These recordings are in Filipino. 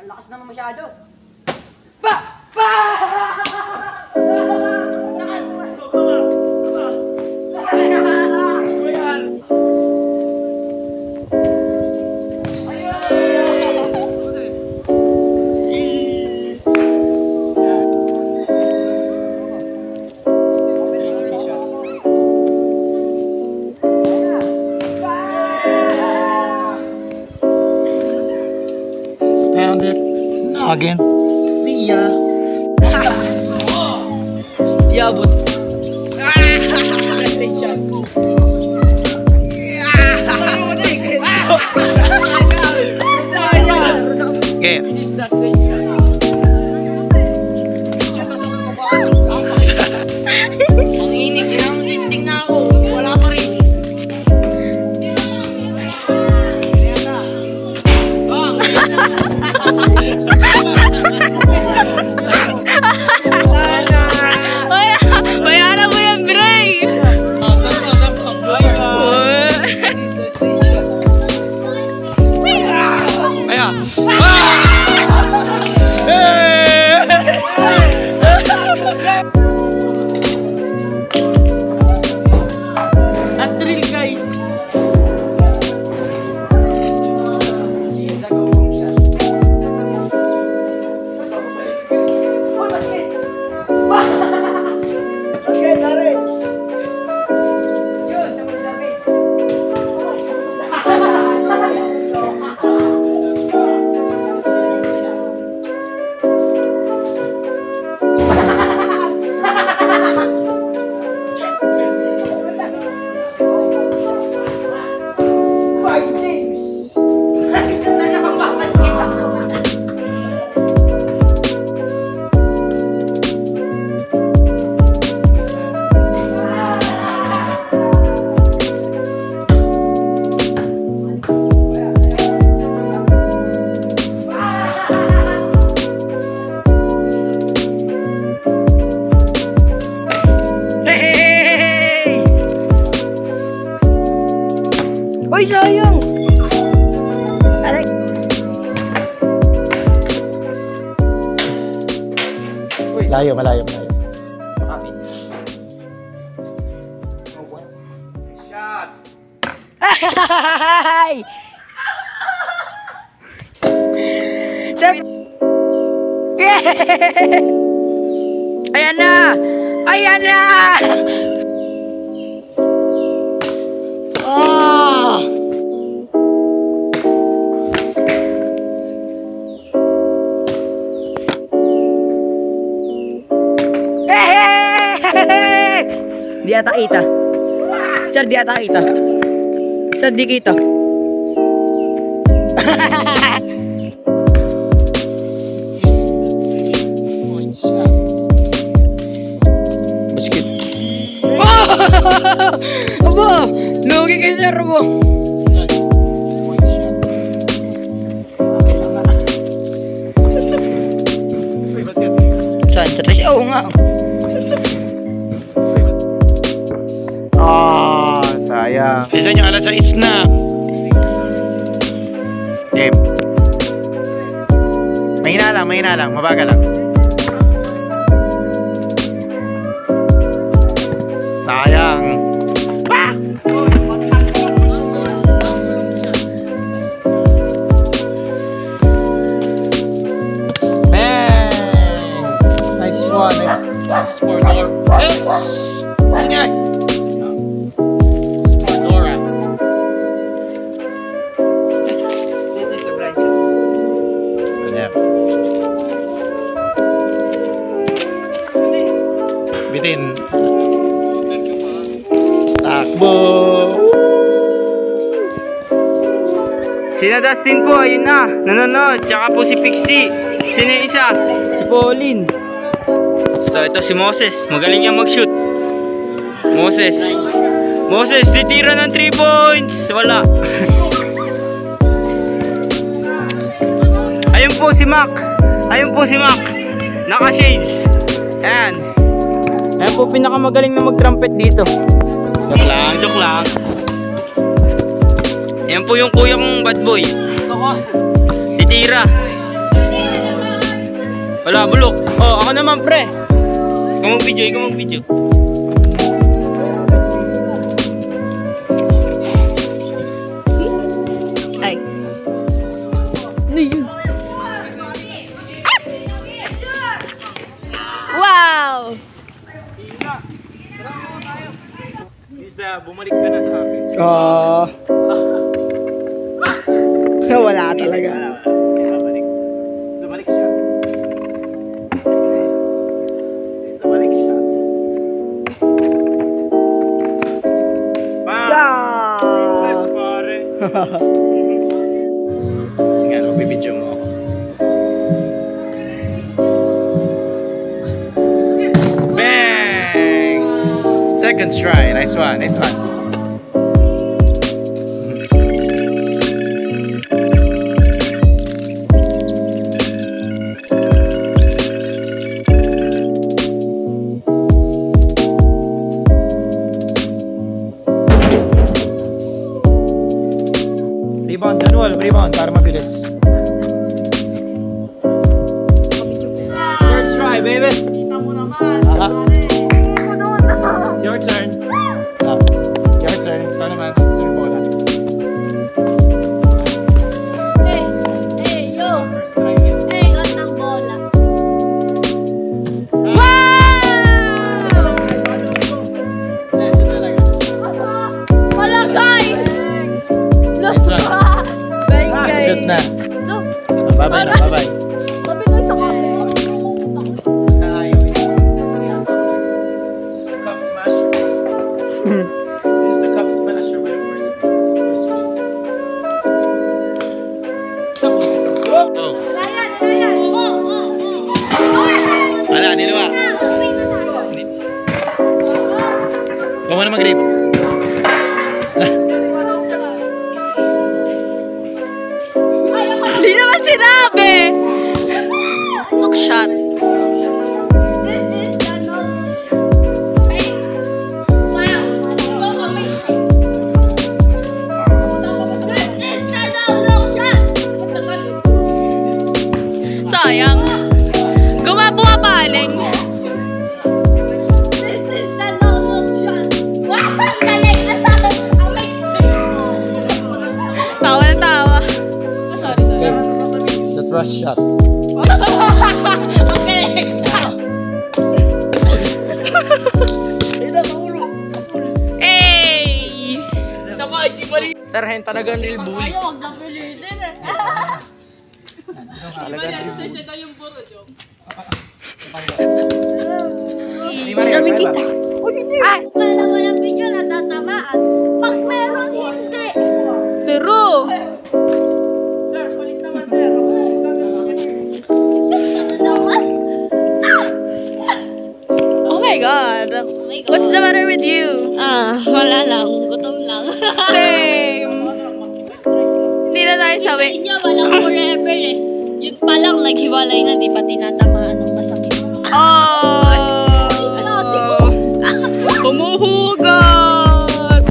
Ang lakas naman masyado. Ba! Ba! again. See ya. yeah, but. yeah. Layo, malayo, malayo. Ay! Sab- Yeah! Ayan na! Ayan na! Di ata kita. Sir, di ata kita. Sir, di kita. Basket. Aba! Lugi kay sir mo. Saan? Sa tres? Oo nga. Sayang. Isa nyo alas sa isna. Game. Mahina lang, mahina lang. Mabagal lang. Ayan. Bitin. Takbo! Sina Dustin po, ayun na. Nanonood. Tsaka po si Pixie. Sino yung isa? Si Pauline. Ito, ito si Moses. Magaling yan mag-shoot. Moses. Moses, titira ng 3 points. Wala. ayun po si Mac. Ayun po si Mac. Naka-shades. Ayan. Ayan po pinakamagaling na mag-trumpet dito. Joke lang, joke lang. Ayan po yung kuya kong bad boy. Titira. Wala, bulok. Oh, ako naman, pre. Ikaw mag-video, ikaw mag-video. Isda, bumalik ka na sa akin. Oh. Wala talaga. Bumalik. Bumalik siya. Bumalik siya. Pa! Yes, pare. Second try. Nice one, nice one. First spin. Oh. Wala niluwa. Mo na mag-rape. Sinabi! Look shot. Terhen talaga real bully. Ayaw, wag lang pilitin eh. Maraming kita. Ay, wala walang sabi. Inyo, walang forever eh. Yun pa lang, naghiwalay na, di pa tinatamaan ng masakit. Oh! Humuhugot!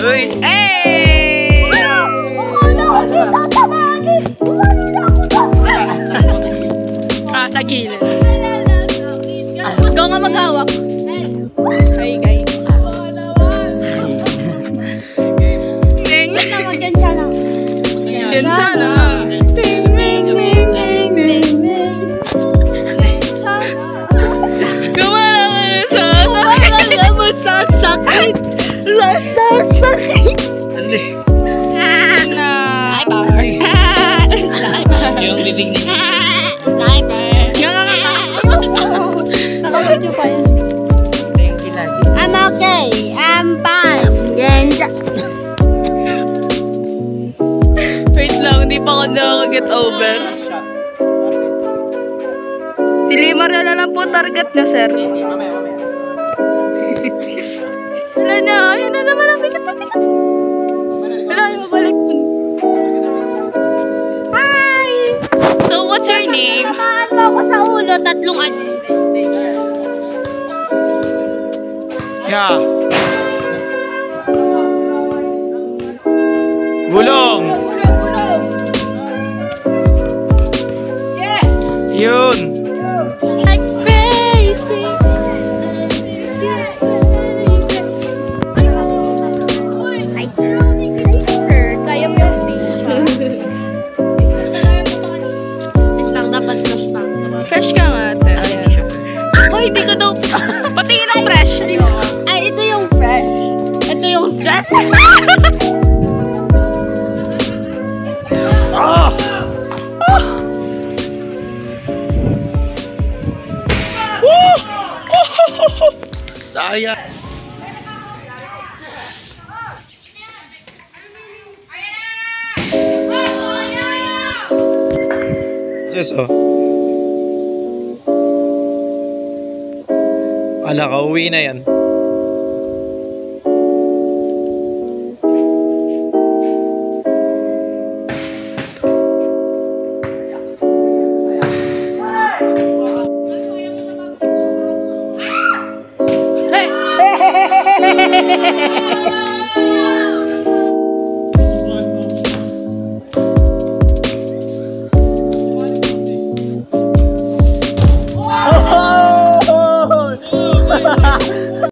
Uy! Hey! Ah, sa gilid. Ikaw nga maghawak. Wala na, ayun na naman ang bigat na bigat. Wala, yung mabalik po. Hi! So, what's your name? tamaan mo ako sa ulo, tatlong assist. Yeah. Gulong! Yes! Hindi ko daw... Pati yun ang fresh. Ay, ito yung fresh. Ito yung fresh. ah! Ah! Oh! Oh! Sayang. Yes, oh. Ala ka, uwi na yan.